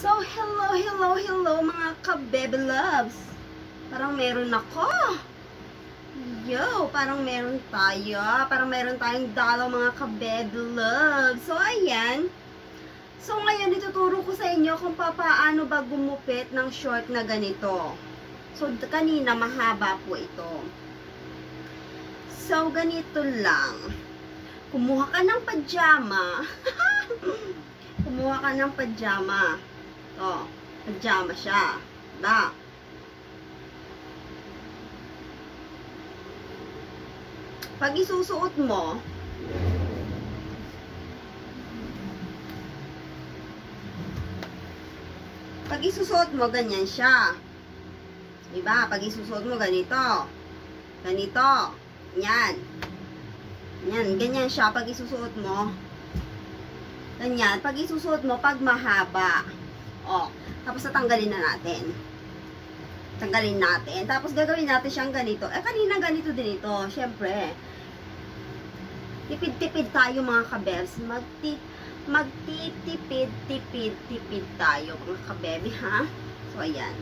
So, hello, hello, hello mga kabebe loves. Parang meron ako. Yo, parang meron tayo. Parang meron tayong dalaw mga kabebe loves. So, ayan. So, ngayon, ituturo ko sa inyo kung paano ba gumupit ng short na ganito. So, kanina mahaba po ito. So, ganito lang. Kumuha ka ng pajama. Kumuha ka ng pajama. To, pajama siya. Da. Pag isusuot mo, pag isusuot mo, ganyan siya. Diba? Pag isusuot mo, ganito. Ganito. Yan. Yan, ganyan siya. Pag isusuot mo, ganyan. Pag isusuot mo, pag mahaba. O, tapos natanggalin na natin. Tanggalin natin. Tapos gagawin natin siyang ganito. Eh, kanina ganito din ito. Siyempre. Tipid-tipid tayo mga kabebs. Magti magtitipid, tipid, tipid tayo mga kabebe, ha? So, ayan.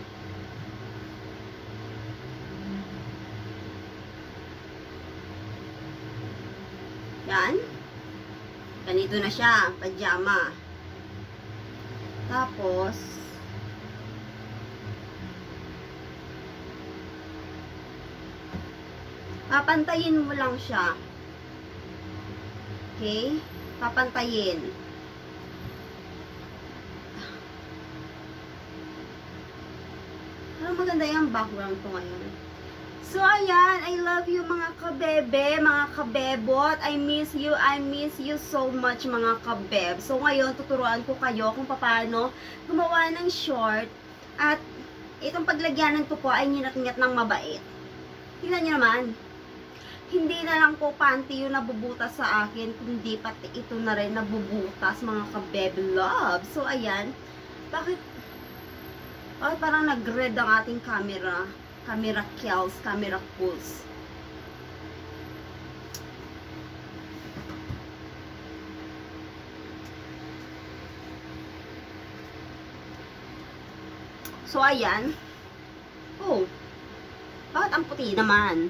Yan. Ganito na siya, pajama. Tapos, papantayin mo lang siya. Okay? Papantayin. Parang maganda yung background ko ngayon. So, ayan, I love you mga kabebe, mga kabebot. I miss you, I miss you so much mga kabeb. So, ngayon, tuturuan ko kayo kung paano gumawa ng short. At, itong paglagyanan ko po ay ninat-ngat ng mabait. Tingnan nyo naman. Hindi na lang po panty yung nabubutas sa akin, kundi pati ito na rin nabubutas mga kabebe love. So, ayan. Bakit? Oh, parang nag-red ang ating camera camera kills, camera pulls. So, ayan. Oh. Bakit ang puti naman?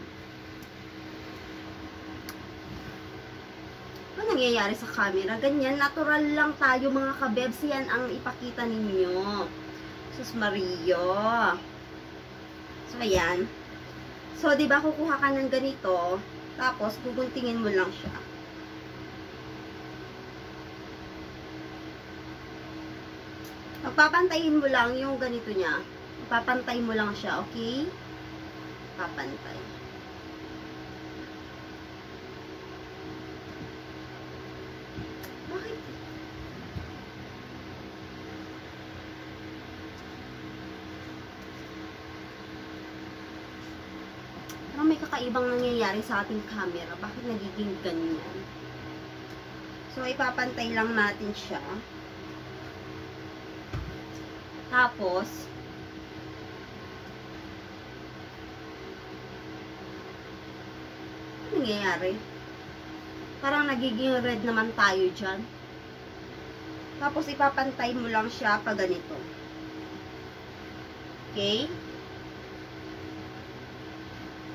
Ano nangyayari sa camera? Ganyan, natural lang tayo mga kabebs. Yan ang ipakita ninyo. Sus Mario. So, ayan. So, di ba kukuha ka ng ganito, tapos guguntingin mo lang siya. Pagpapantayin mo lang yung ganito niya. Papantay mo lang siya, okay? Papantay. Bakit? Parang may kakaibang nangyayari sa ating camera. Bakit nagiging ganyan? So, ipapantay lang natin siya. Tapos, ano nangyayari? Parang nagiging red naman tayo dyan. Tapos, ipapantay mo lang siya pag ganito. Okay?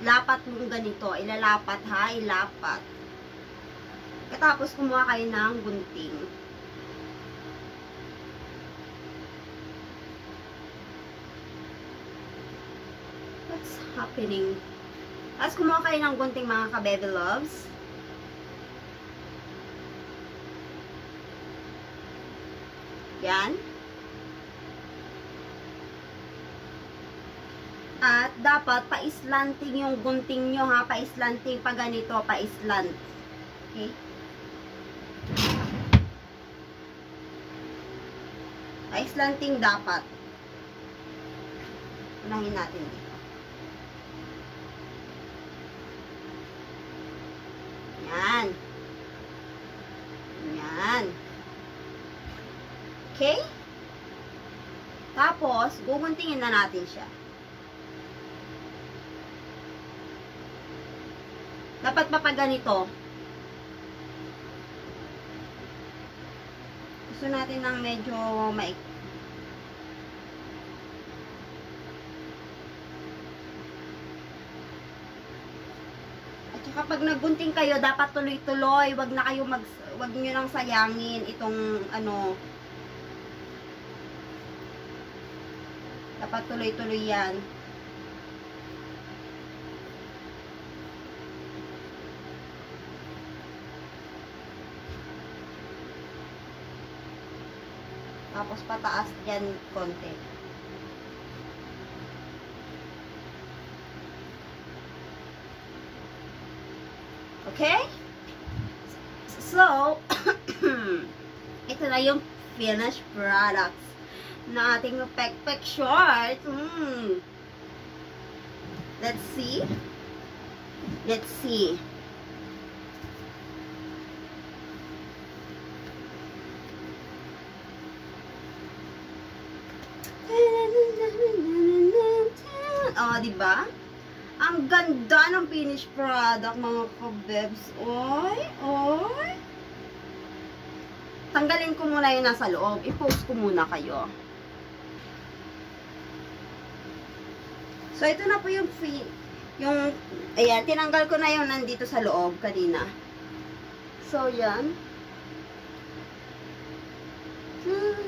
Lapat mo ganito. Ilalapat ha, ilapat. Katapos, kumuha kayo ng gunting. What's happening? Tapos kumuha kayo ng gunting mga ka-baby loves. Yan. At dapat pa-slanting yung gunting nyo ha. Pa-slanting pa ganito. Pa-slant. Okay? Pa-slanting dapat. Unahin natin dito. Yan. Yan. Okay? Tapos, guguntingin na natin siya. Dapat ba pag ganito? Gusto natin ng medyo maik At saka pag nagbunting kayo, dapat tuloy-tuloy. Wag na kayo mag wag niyo nang sayangin itong ano dapat tuloy-tuloy yan. Tapos pataas yan konti. Okay? So, ito na yung finished products na ating pek-pek short. Mm. Let's see. Let's see. Oh, di ba? Ang ganda ng finished product, mga kabebs. Oy, oy. Tanggalin ko muna yung nasa loob. I-post ko muna kayo. So, ito na po yung free, yung, ayan, tinanggal ko na yung nandito sa loob kanina. So, yan. Hmm.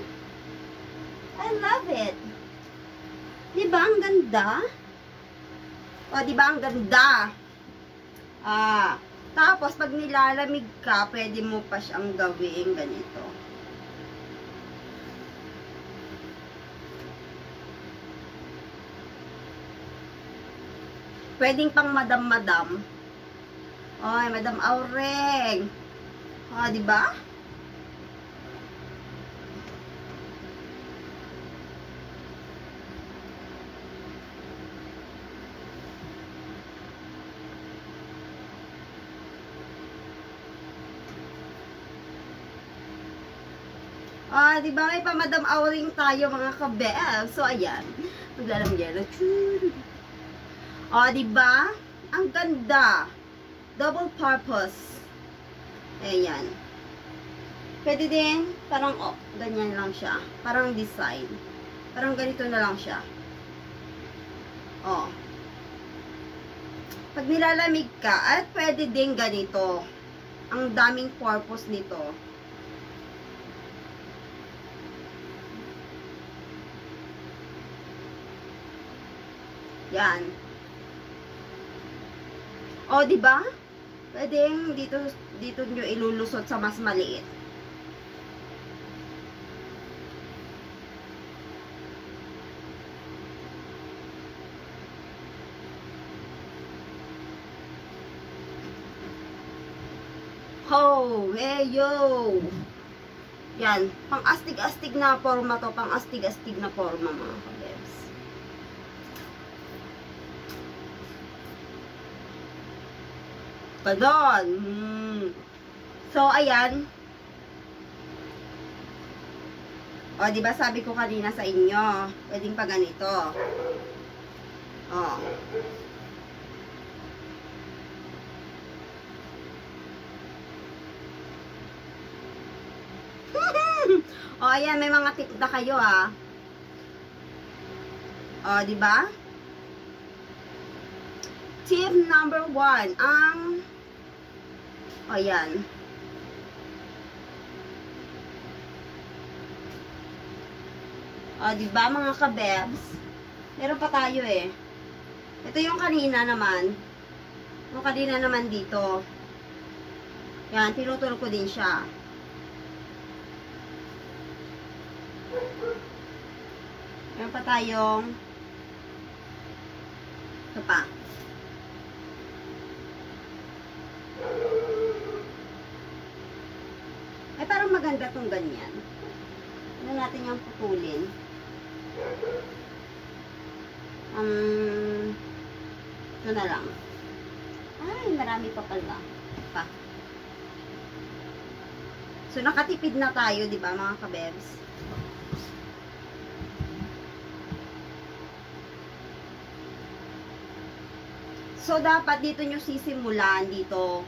I love it. Diba, ang ganda? O, diba, ang ganda? Ah, tapos, pag nilalamig ka, pwede mo pa siyang gawin ganito. Pwedeng pang madam-madam. Oy, Madam Aureng. O, diba? Ah, di ba may pamadam awring tayo mga kabel. So ayan, maglalang yellow. Ah, di ba? Ang ganda. Double purpose. Ayan. Pwede din, parang, oh, ganyan lang siya. Parang design. Parang ganito na lang siya. Oh. Pag nilalamig ka, at pwede din ganito. Ang daming purpose nito. Yan. O, di ba? Pwedeng dito dito nyo ilulusot sa mas maliit. Ho! Hey, yo! Yan. Pang-astig-astig na forma to. Pang-astig-astig na forma, mga kabebs. Padon. Hmm. So, ayan. O, di ba sabi ko kanina sa inyo, pwedeng pa ganito. O. o, ayan, may mga tip na kayo, ah. O, di ba? Tip number one, ang o, yan. O, diba mga kabebs? Meron pa tayo eh. Ito yung kanina naman. Yung kanina naman dito. Yan, tinuturo ko din siya. Meron pa tayong ito pa. Ay, parang maganda tong ganyan. Ano natin yung putulin? Um, ito na lang. Ay, marami pa pala. Pa. So, nakatipid na tayo, di ba, mga kabebs? So, dapat dito nyo sisimulan dito.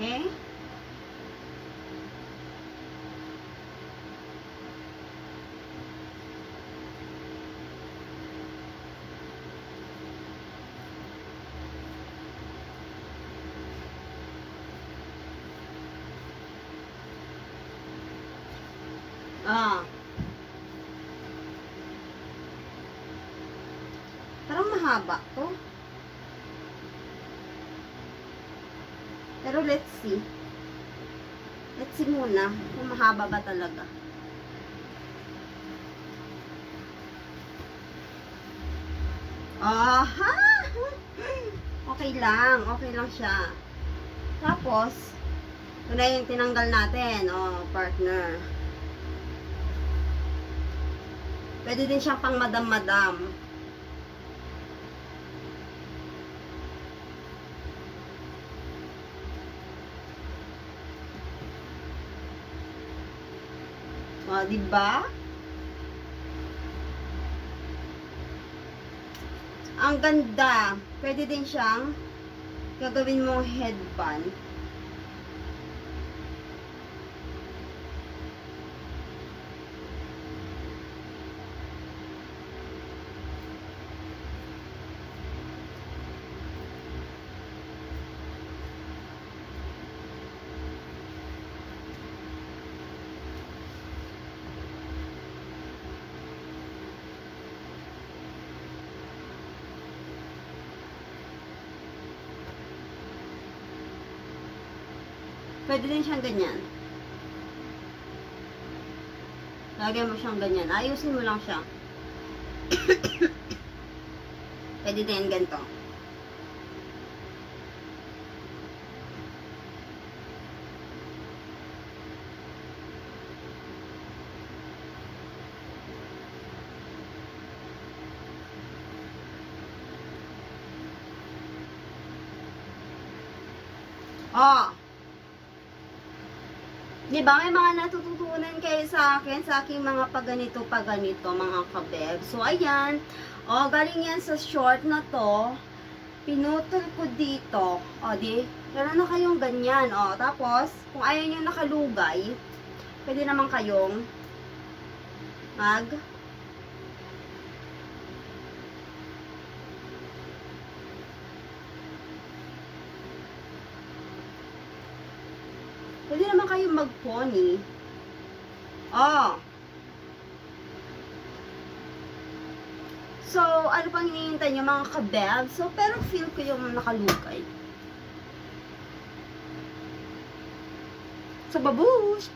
Okay? Ah. Parang mahaba to. Pero let's see. Let's see muna kung mahaba ba talaga. Aha! Okay lang. Okay lang siya. Tapos, ito na yung tinanggal natin. Oh, partner. Pwede din siyang pang madam-madam. O, di ba? Ang ganda. Pwede din siyang gagawin mong headband. Pwede din siyang ganyan. Lagyan mo siyang ganyan. Ayusin mo lang siya. Pwede din ganito. Oh. Di ba may mga natututunan kayo sa akin, sa aking mga paganito, paganito, mga kabeb. So, ayan. O, galing yan sa short na to. Pinutol ko dito. O, di, meron na kayong ganyan. O, tapos, kung ayaw nyo nakalugay, pwede naman kayong mag Pwede naman kayong mag-pony. Oh. So, ano pang hinihintay nyo mga kabeb? So, pero feel ko yung nakalugay. So, babush!